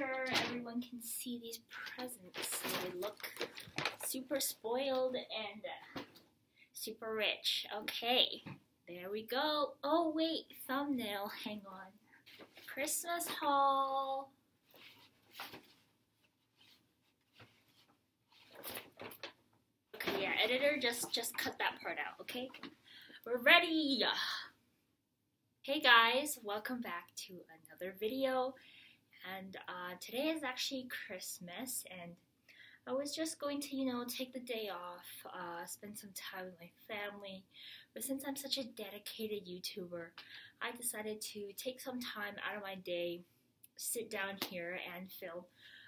sure everyone can see these presents. They look super spoiled and uh, super rich. Okay, there we go. Oh wait, thumbnail, hang on. Christmas haul. Okay, yeah, editor, just just cut that part out, okay? We're ready. Hey guys, welcome back to another video. And uh, today is actually Christmas, and I was just going to, you know, take the day off, uh, spend some time with my family. But since I'm such a dedicated YouTuber, I decided to take some time out of my day, sit down here, and film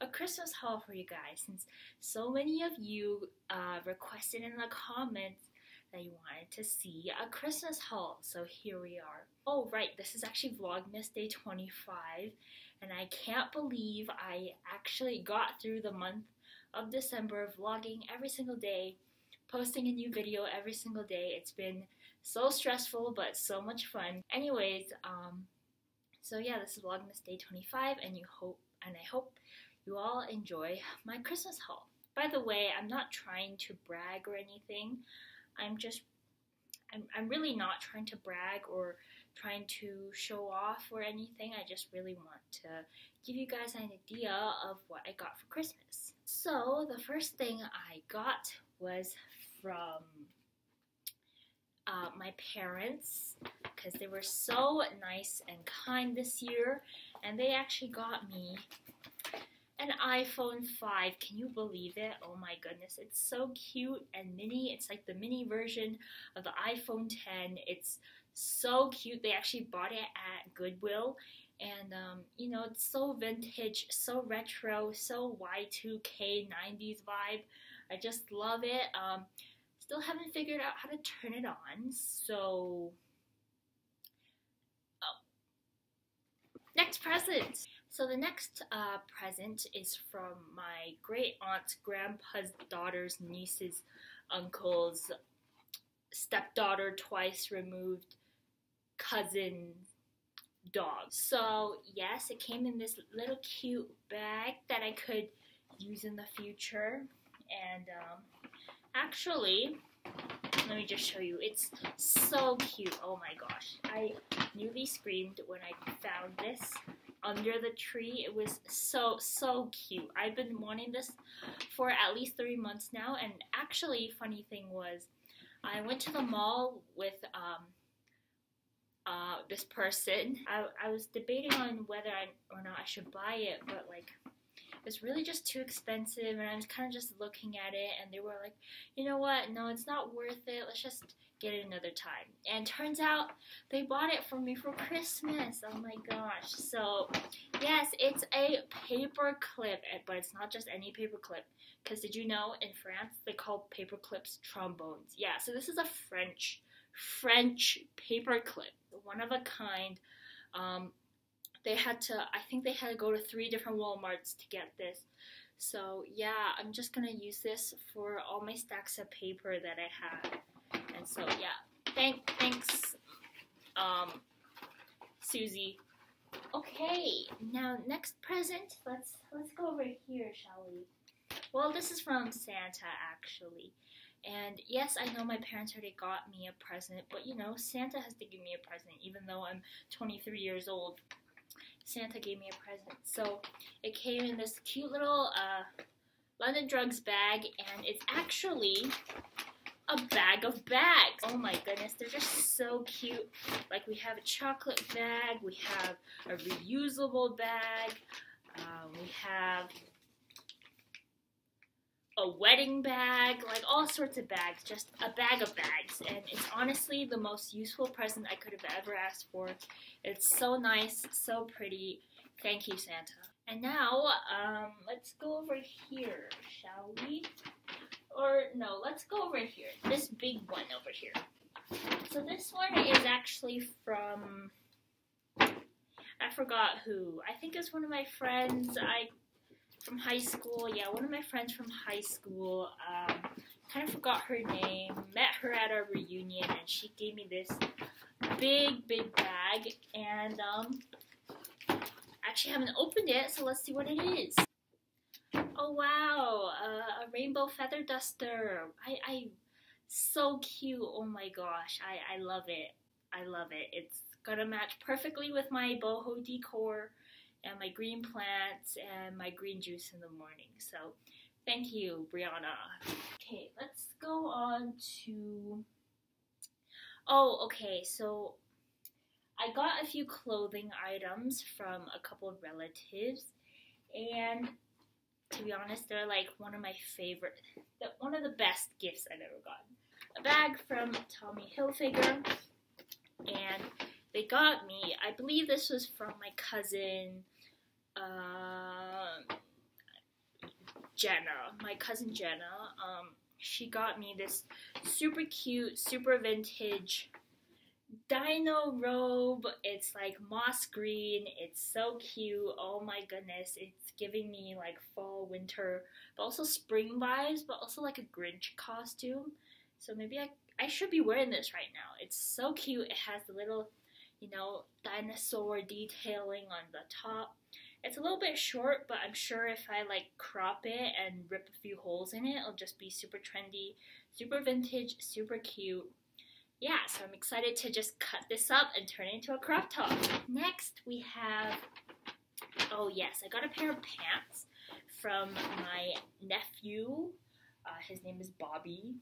a Christmas haul for you guys. Since so many of you uh, requested in the comments that you wanted to see a Christmas haul, so here we are. Oh, right, this is actually Vlogmas Day 25, and I can't believe I actually got through the month of December vlogging every single day, posting a new video every single day. It's been so stressful, but so much fun. Anyways, um, so yeah, this is Vlogmas Day 25, and you hope, and I hope you all enjoy my Christmas haul. By the way, I'm not trying to brag or anything. I'm just, I'm, I'm really not trying to brag or trying to show off or anything. I just really want to give you guys an idea of what I got for Christmas. So, the first thing I got was from uh, my parents because they were so nice and kind this year, and they actually got me an iPhone 5. Can you believe it? Oh my goodness. It's so cute and mini. It's like the mini version of the iPhone 10. It's so cute. They actually bought it at Goodwill. And, um, you know, it's so vintage, so retro, so Y2K 90s vibe. I just love it. Um, still haven't figured out how to turn it on. So, oh. Next present. So the next uh, present is from my great aunt's grandpa's daughter's niece's uncle's stepdaughter twice removed cousin dog. So yes, it came in this little cute bag that I could use in the future. And um, actually, let me just show you. It's so cute. Oh my gosh. I nearly screamed when I found this under the tree. It was so, so cute. I've been wanting this for at least three months now. And actually, funny thing was, I went to the mall with um, uh, this person. I, I was debating on whether I, or not I should buy it, but like, it's really just too expensive and I was kind of just looking at it and they were like, you know what, no, it's not worth it, let's just get it another time. And turns out they bought it for me for Christmas. Oh my gosh. So, yes, it's a paper clip, eh, but it's not just any paper clip. Because did you know in France they call paper clips trombones? Yeah, so this is a French, French paper clip, one of a kind. Um, they had to, I think they had to go to three different Walmarts to get this. So yeah, I'm just gonna use this for all my stacks of paper that I have. And so yeah, thank, thanks, um, Susie. Okay, now next present, let's let's go over here, shall we? Well, this is from Santa actually. And yes, I know my parents already got me a present, but you know, Santa has to give me a present even though I'm 23 years old. Santa gave me a present. So it came in this cute little uh, London Drugs bag, and it's actually a bag of bags. Oh my goodness, they're just so cute. Like we have a chocolate bag, we have a reusable bag, um, we have a wedding bag, like all sorts of bags, just a bag of bags. And it's honestly the most useful present I could have ever asked for. It's so nice, so pretty. Thank you, Santa. And now, um, let's go over here, shall we? Or no, let's go over here. This big one over here. So this one is actually from I forgot who. I think it's one of my friends. I from high school. Yeah, one of my friends from high school. Um, kind of forgot her name. Met her at a reunion, and she gave me this big, big bag. And um, actually haven't opened it, so let's see what it is. Oh wow, uh, a rainbow feather duster. I, I, so cute. Oh my gosh, I, I love it. I love it. It's gonna match perfectly with my boho decor and my green plants and my green juice in the morning. So thank you, Brianna. Okay, let's go on to. Oh, okay, so I got a few clothing items from a couple of relatives, and to be honest, they're like one of my favorite, one of the best gifts I've ever gotten. A bag from Tommy Hilfiger, and they got me. I believe this was from my cousin, uh, Jenna. My cousin Jenna. Um, she got me this super cute, super vintage dino robe. It's like moss green. It's so cute. Oh my goodness. It's giving me like fall, winter, but also spring vibes, but also like a Grinch costume. So maybe I, I should be wearing this right now. It's so cute. It has the little, you know, dinosaur detailing on the top. It's a little bit short, but I'm sure if I like crop it and rip a few holes in it, it'll just be super trendy, super vintage, super cute yeah, so I'm excited to just cut this up and turn it into a crop top. Next, we have, oh yes, I got a pair of pants from my nephew. Uh, his name is Bobby.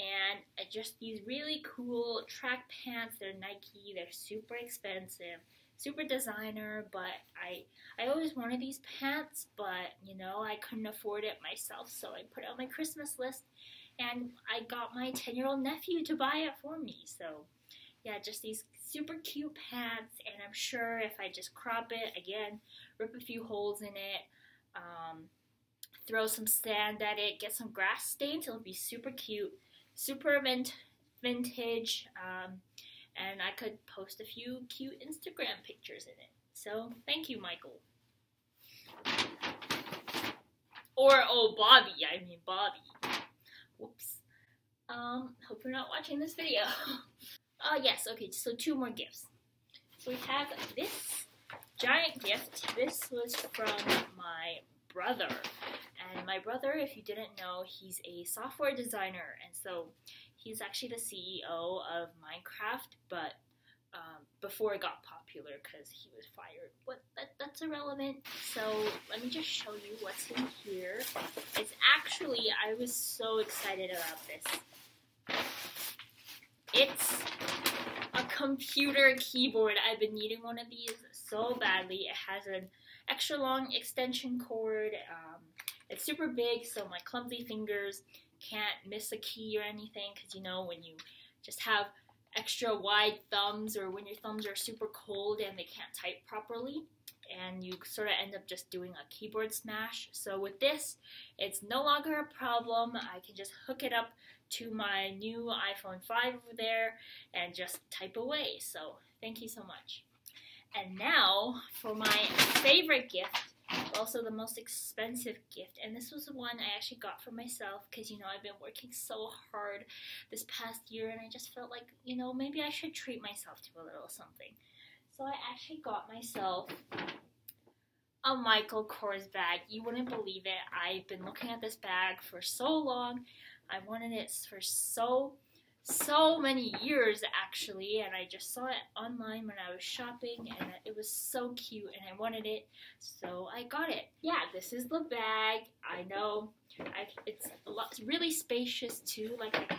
And just these really cool track pants. They're Nike. They're super expensive, super designer. But I, I always wanted these pants, but you know I couldn't afford it myself. So I put it on my Christmas list, and I got my 10 year old nephew to buy it for me. So, yeah, just these super cute pants, and I'm sure if I just crop it again, rip a few holes in it, um, throw some sand at it, get some grass stains, it'll be super cute, super mint- vintage, um, and I could post a few cute Instagram pictures in it. So, thank you, Michael. Or, oh, Bobby, I mean, Bobby. Whoops. Um, hope you're not watching this video. uh, yes, okay, so two more gifts. So we have this giant gift. This was from my brother. And my brother, if you didn't know, he's a software designer. And so he's actually the CEO of Minecraft, but um, before it got popular because he was fired. But that, that's irrelevant. So let me just show you what's in here. It's actually, I was so excited about this. It's a computer keyboard. I've been needing one of these so badly. It has an extra long extension cord. Um, it's super big, so my clumsy fingers can't miss a key or anything because you know when you just have extra wide thumbs or when your thumbs are super cold and they can't type properly and you sort of end up just doing a keyboard smash. So with this, it's no longer a problem. I can just hook it up to my new iPhone 5 over there and just type away. So thank you so much. And now for my favorite gift also the most expensive gift and this was the one I actually got for myself because you know I've been working so hard this past year and I just felt like you know maybe I should treat myself to a little something. So I actually got myself a Michael Kors bag. You wouldn't believe it. I've been looking at this bag for so long. I wanted it for so so many years actually and I just saw it online when I was shopping and it was so cute and I wanted it so I got it. Yeah, this is the bag. I know I, it's a lot, it's really spacious too. Like I can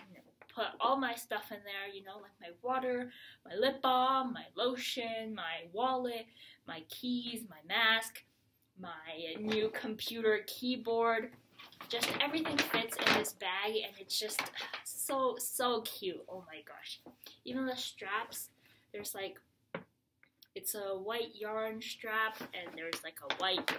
put all my stuff in there, you know, like my water, my lip balm, my lotion, my wallet, my keys, my mask, my new computer keyboard just everything fits in this bag and it's just so so cute. Oh my gosh. Even the straps there's like it's a white yarn strap and there's like a white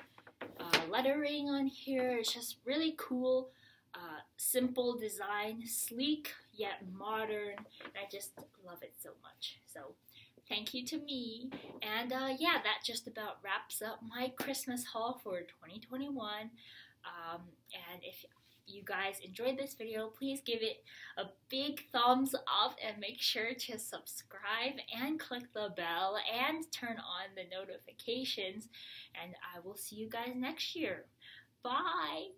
uh, lettering on here. It's just really cool uh, simple design sleek yet modern. I just love it so much. So thank you to me. And uh, yeah that just about wraps up my christmas haul for 2021 um, and if you guys enjoyed this video, please give it a big thumbs up and make sure to subscribe and click the bell and turn on the notifications. And I will see you guys next year. Bye!